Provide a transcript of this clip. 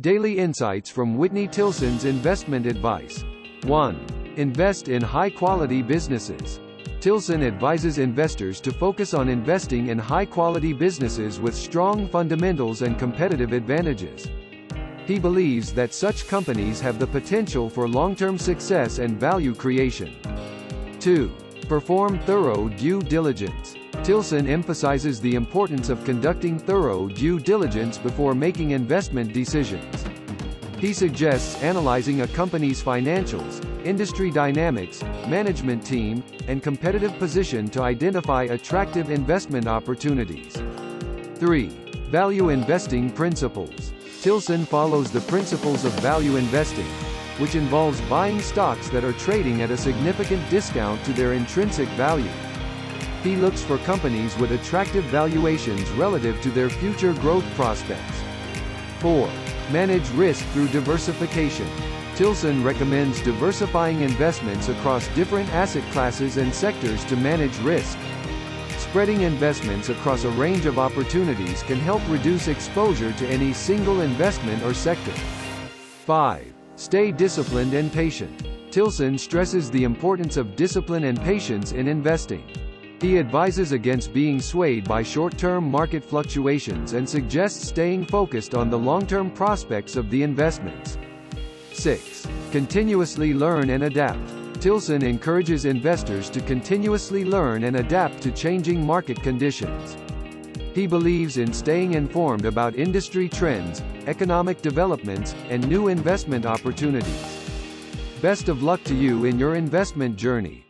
Daily Insights from Whitney Tilson's Investment Advice. 1. Invest in high-quality businesses. Tilson advises investors to focus on investing in high-quality businesses with strong fundamentals and competitive advantages. He believes that such companies have the potential for long-term success and value creation. 2. Perform thorough due diligence. Tilson emphasizes the importance of conducting thorough due diligence before making investment decisions. He suggests analyzing a company's financials, industry dynamics, management team, and competitive position to identify attractive investment opportunities. 3. Value investing principles. Tilson follows the principles of value investing, which involves buying stocks that are trading at a significant discount to their intrinsic value. He looks for companies with attractive valuations relative to their future growth prospects. 4. Manage risk through diversification. Tilson recommends diversifying investments across different asset classes and sectors to manage risk. Spreading investments across a range of opportunities can help reduce exposure to any single investment or sector. 5. Stay disciplined and patient. Tilson stresses the importance of discipline and patience in investing. He advises against being swayed by short-term market fluctuations and suggests staying focused on the long-term prospects of the investments. 6. Continuously learn and adapt. Tilson encourages investors to continuously learn and adapt to changing market conditions. He believes in staying informed about industry trends, economic developments, and new investment opportunities. Best of luck to you in your investment journey.